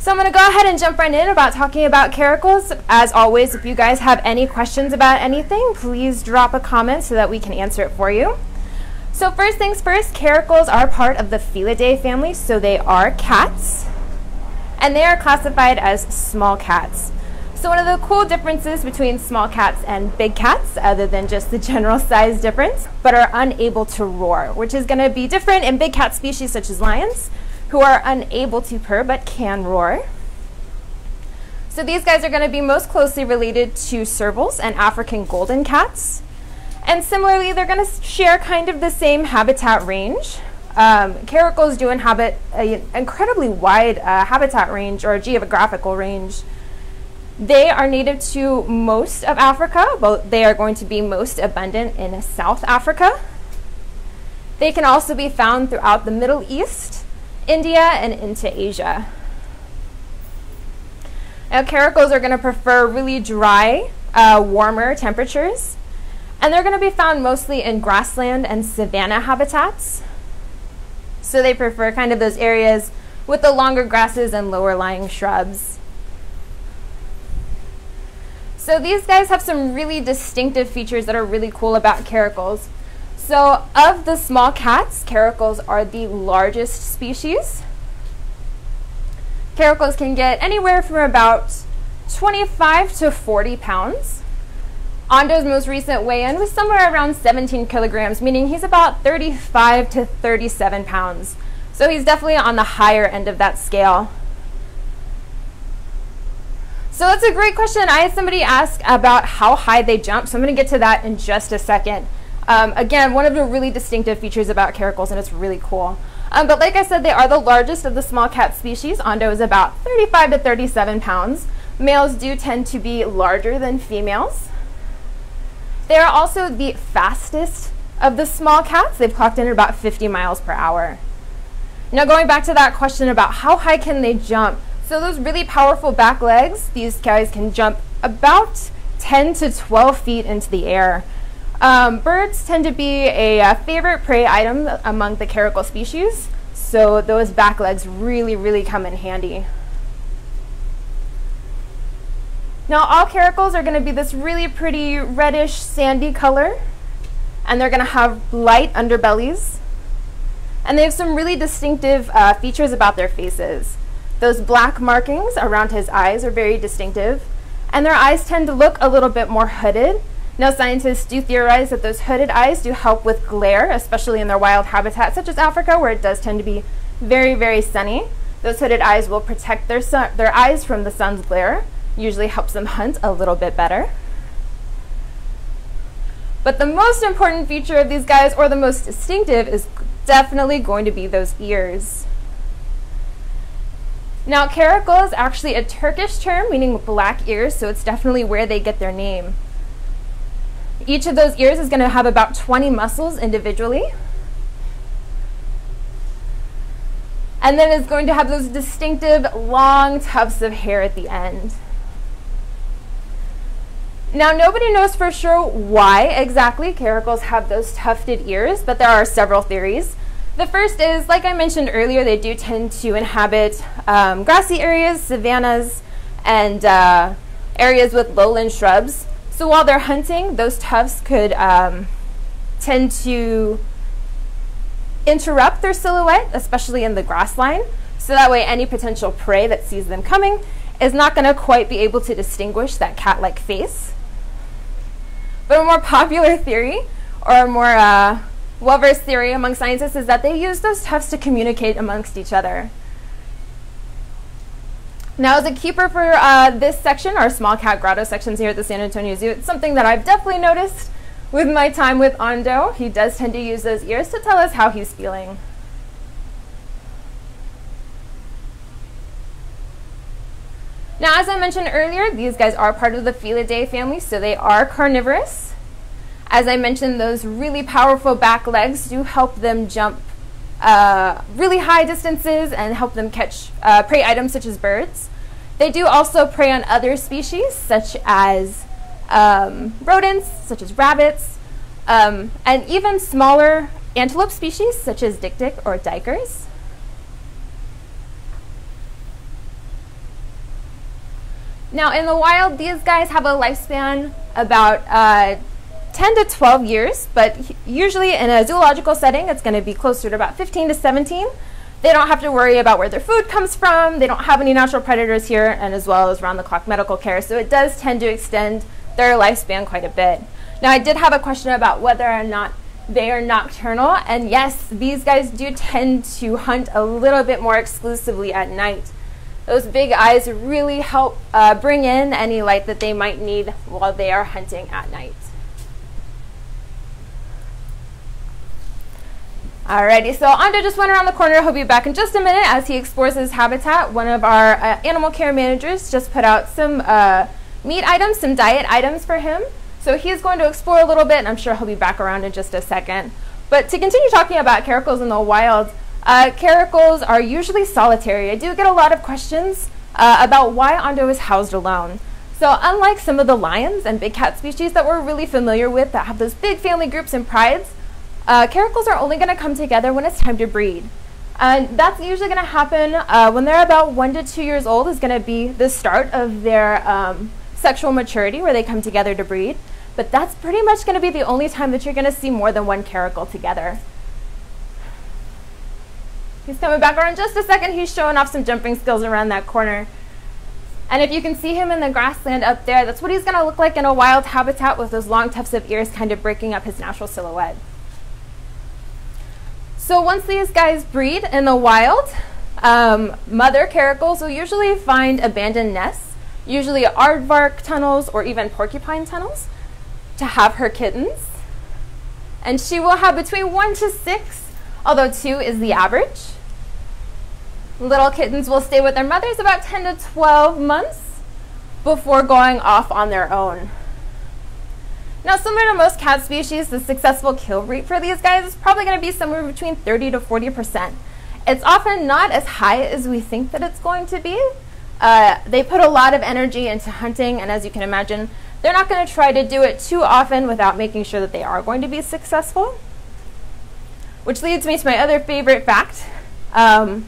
So I'm going to go ahead and jump right in about talking about caracals. As always, if you guys have any questions about anything, please drop a comment so that we can answer it for you. So first things first, caracals are part of the Felidae family, so they are cats, and they are classified as small cats. So one of the cool differences between small cats and big cats, other than just the general size difference, but are unable to roar, which is going to be different in big cat species such as lions, who are unable to purr but can roar. So these guys are going to be most closely related to servals and African golden cats. And similarly, they're going to share kind of the same habitat range. Um, caracals do inhabit an incredibly wide uh, habitat range or geographical range. They are native to most of Africa, but they are going to be most abundant in South Africa. They can also be found throughout the Middle East, India, and into Asia. Now, caracals are going to prefer really dry, uh, warmer temperatures, and they're going to be found mostly in grassland and savanna habitats. So they prefer kind of those areas with the longer grasses and lower lying shrubs. So these guys have some really distinctive features that are really cool about caracals. So of the small cats, caracals are the largest species. Caracals can get anywhere from about 25 to 40 pounds. Ando's most recent weigh-in was somewhere around 17 kilograms, meaning he's about 35 to 37 pounds. So he's definitely on the higher end of that scale. So that's a great question. I had somebody ask about how high they jump, so I'm going to get to that in just a second. Um, again, one of the really distinctive features about caracals, and it's really cool. Um, but like I said, they are the largest of the small cat species. Ondo is about 35 to 37 pounds. Males do tend to be larger than females. They are also the fastest of the small cats. They've clocked in at about 50 miles per hour. Now going back to that question about how high can they jump, so those really powerful back legs, these guys can jump about 10 to 12 feet into the air. Um, birds tend to be a, uh, favorite prey item among the caracal species, so those back legs really, really come in handy. Now all caracals are going to be this really pretty reddish sandy color, and they're going to have light underbellies, and they have some really distinctive uh, features about their faces. Those black markings around his eyes are very distinctive, and their eyes tend to look a little bit more hooded, now, scientists do theorize that those hooded eyes do help with glare, especially in their wild habitat, such as Africa, where it does tend to be very, very sunny. Those hooded eyes will protect their, sun, their eyes from the sun's glare, usually helps them hunt a little bit better. But the most important feature of these guys, or the most distinctive, is definitely going to be those ears. Now, caracal is actually a Turkish term meaning black ears, so it's definitely where they get their name. Each of those ears is going to have about 20 muscles individually. And then it's going to have those distinctive long tufts of hair at the end. Now, nobody knows for sure why exactly caracals have those tufted ears, but there are several theories. The first is, like I mentioned earlier, they do tend to inhabit um, grassy areas, savannas, and uh, areas with lowland shrubs. So while they're hunting, those tufts could um, tend to interrupt their silhouette, especially in the grass line. So that way any potential prey that sees them coming is not going to quite be able to distinguish that cat-like face. But a more popular theory, or a more uh, well-versed theory among scientists, is that they use those tufts to communicate amongst each other. Now, as a keeper for uh, this section, our small cat grotto sections here at the San Antonio Zoo, it's something that I've definitely noticed with my time with Ondo. He does tend to use those ears to tell us how he's feeling. Now, as I mentioned earlier, these guys are part of the Felidae family, so they are carnivorous. As I mentioned, those really powerful back legs do help them jump uh, really high distances and help them catch uh, prey items such as birds. They do also prey on other species such as um, rodents, such as rabbits, um, and even smaller antelope species such as dik-dik or duikers. Now, in the wild, these guys have a lifespan about uh, 10 to 12 years, but usually in a zoological setting, it's going to be closer to about 15 to 17. They don't have to worry about where their food comes from. They don't have any natural predators here, and as well as round the clock medical care. So it does tend to extend their lifespan quite a bit. Now, I did have a question about whether or not they are nocturnal, and yes, these guys do tend to hunt a little bit more exclusively at night. Those big eyes really help uh, bring in any light that they might need while they are hunting at night. Alrighty, so Ando just went around the corner. He'll be back in just a minute as he explores his habitat. One of our uh, animal care managers just put out some uh, meat items, some diet items for him. So he's going to explore a little bit, and I'm sure he'll be back around in just a second. But to continue talking about caracals in the wild, uh, caracals are usually solitary. I do get a lot of questions uh, about why Ando is housed alone. So unlike some of the lions and big cat species that we're really familiar with that have those big family groups and prides, uh, caracals are only going to come together when it's time to breed. And that's usually going to happen uh, when they're about one to two years old is going to be the start of their um, sexual maturity where they come together to breed. But that's pretty much going to be the only time that you're going to see more than one caracal together. He's coming back around just a second. He's showing off some jumping skills around that corner. And if you can see him in the grassland up there, that's what he's going to look like in a wild habitat with those long tufts of ears kind of breaking up his natural silhouette. So once these guys breed in the wild, um, mother caracals will usually find abandoned nests, usually aardvark tunnels or even porcupine tunnels, to have her kittens. And she will have between one to six, although two is the average. Little kittens will stay with their mothers about 10 to 12 months before going off on their own. Now, similar to most cat species, the successful kill rate for these guys is probably going to be somewhere between 30 to 40%. It's often not as high as we think that it's going to be. Uh, they put a lot of energy into hunting, and as you can imagine, they're not going to try to do it too often without making sure that they are going to be successful. Which leads me to my other favorite fact. Um,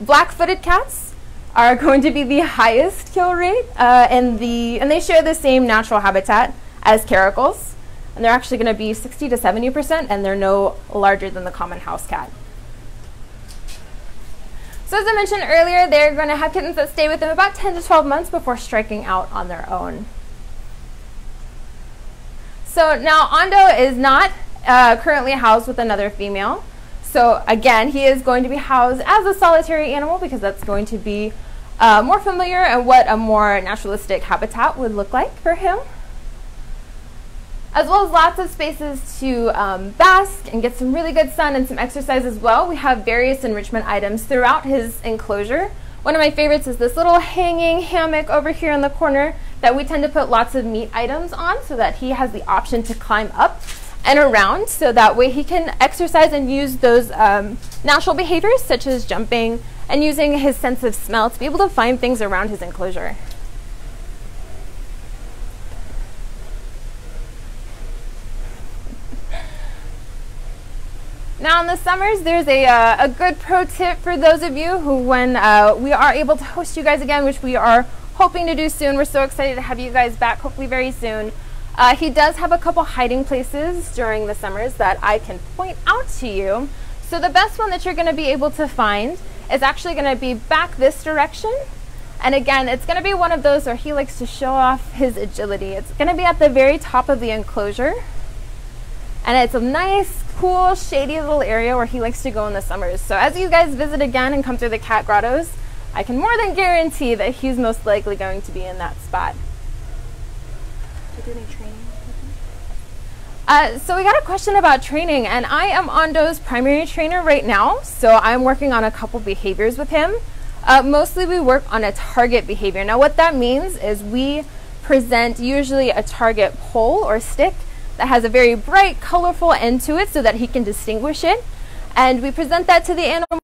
Black-footed cats are going to be the highest kill rate, uh, the and they share the same natural habitat as caracals, and they're actually going to be 60 to 70 percent, and they're no larger than the common house cat. So as I mentioned earlier, they're going to have kittens that stay with them about 10 to 12 months before striking out on their own. So now Ondo is not uh, currently housed with another female. So again, he is going to be housed as a solitary animal because that's going to be uh, more familiar and what a more naturalistic habitat would look like for him. As well as lots of spaces to um, bask and get some really good sun and some exercise as well. We have various enrichment items throughout his enclosure. One of my favorites is this little hanging hammock over here in the corner that we tend to put lots of meat items on so that he has the option to climb up and around so that way he can exercise and use those um, natural behaviors such as jumping and using his sense of smell to be able to find things around his enclosure. Now in the summers, there's a, uh, a good pro tip for those of you who when uh, we are able to host you guys again, which we are hoping to do soon, we're so excited to have you guys back hopefully very soon. Uh, he does have a couple hiding places during the summers that I can point out to you. So the best one that you're going to be able to find is actually going to be back this direction. And again, it's going to be one of those where he likes to show off his agility. It's going to be at the very top of the enclosure. And it's a nice, cool, shady little area where he likes to go in the summers. So as you guys visit again and come through the cat grottos, I can more than guarantee that he's most likely going to be in that spot. Do any training? Uh, so we got a question about training, and I am ondo's primary trainer right now. So I'm working on a couple behaviors with him. Uh, mostly we work on a target behavior. Now what that means is we present usually a target pole or stick that has a very bright, colorful end to it so that he can distinguish it. And we present that to the animal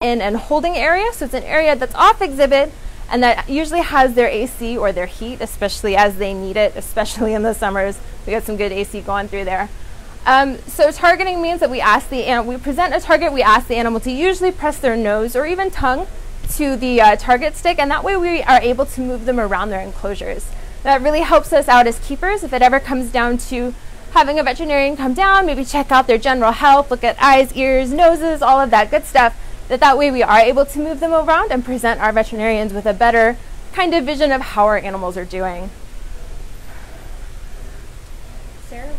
in an holding area. So it's an area that's off exhibit and that usually has their AC or their heat, especially as they need it, especially in the summers. We got some good AC going through there. Um, so targeting means that we ask the we present a target, we ask the animal to usually press their nose or even tongue to the uh, target stick, and that way we are able to move them around their enclosures. That really helps us out as keepers if it ever comes down to having a veterinarian come down, maybe check out their general health, look at eyes, ears, noses, all of that good stuff, that that way we are able to move them around and present our veterinarians with a better kind of vision of how our animals are doing. Sarah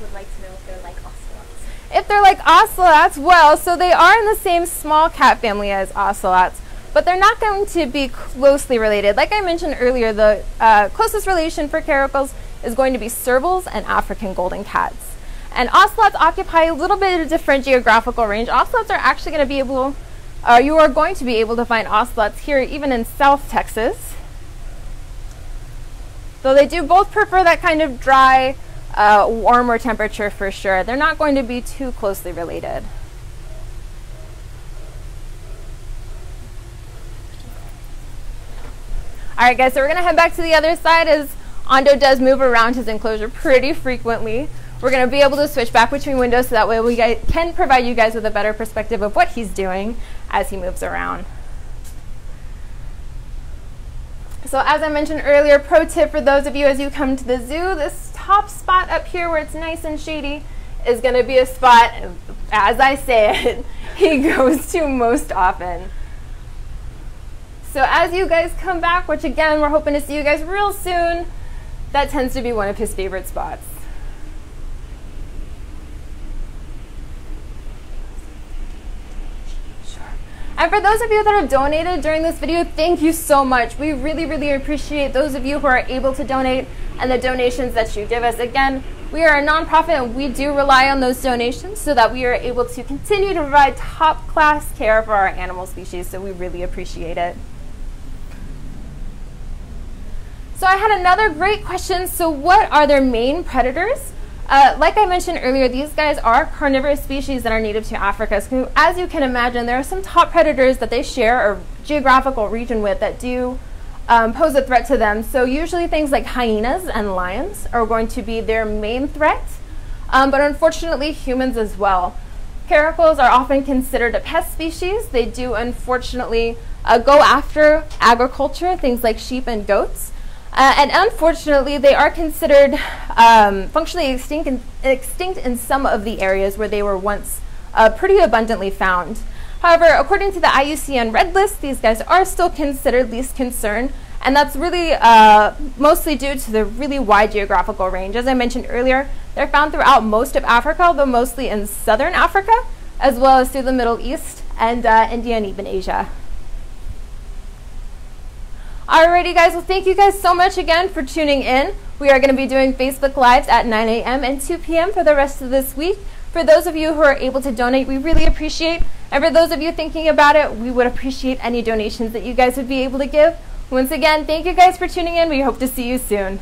would like to know if they're like ocelots. If they're like ocelots, well, so they are in the same small cat family as ocelots, but they're not going to be closely related. Like I mentioned earlier, the uh, closest relation for caracals is going to be servals and African golden cats. And ocelots occupy a little bit of a different geographical range. Ocelots are actually going to be able, uh, you are going to be able to find ocelots here even in South Texas. Though they do both prefer that kind of dry, uh, warmer temperature for sure. They're not going to be too closely related. All right, guys, so we're going to head back to the other side as Ondo does move around his enclosure pretty frequently. We're going to be able to switch back between windows so that way we can provide you guys with a better perspective of what he's doing as he moves around. So as I mentioned earlier, pro tip for those of you as you come to the zoo, this top spot up here where it's nice and shady is going to be a spot, as I say it, he goes to most often. So as you guys come back, which again, we're hoping to see you guys real soon, that tends to be one of his favorite spots. And for those of you that have donated during this video, thank you so much. We really, really appreciate those of you who are able to donate and the donations that you give us. Again, we are a nonprofit and we do rely on those donations so that we are able to continue to provide top class care for our animal species. So we really appreciate it. So I had another great question. So what are their main predators? Uh, like I mentioned earlier, these guys are carnivorous species that are native to Africa. So as you can imagine, there are some top predators that they share a geographical region with that do um, pose a threat to them. So usually things like hyenas and lions are going to be their main threat, um, but unfortunately humans as well. Caracals are often considered a pest species. They do unfortunately uh, go after agriculture, things like sheep and goats. Uh, and unfortunately, they are considered um, functionally extinct in, extinct in some of the areas where they were once uh, pretty abundantly found. However, according to the IUCN Red List, these guys are still considered least concern, and that's really uh, mostly due to the really wide geographical range. As I mentioned earlier, they're found throughout most of Africa, though mostly in southern Africa, as well as through the Middle East and uh, India and even Asia. Alrighty guys, well thank you guys so much again for tuning in. We are going to be doing Facebook Lives at 9 a.m. and 2 p.m. for the rest of this week. For those of you who are able to donate, we really appreciate. And for those of you thinking about it, we would appreciate any donations that you guys would be able to give. Once again, thank you guys for tuning in. We hope to see you soon.